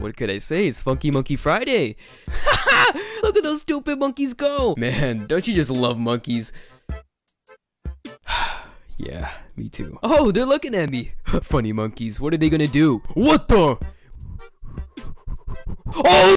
what could I say? It's Funky Monkey Friday. Look at those stupid monkeys go. Man, don't you just love monkeys? yeah, me too. Oh, they're looking at me. Funny monkeys, what are they gonna do? What the? Oh!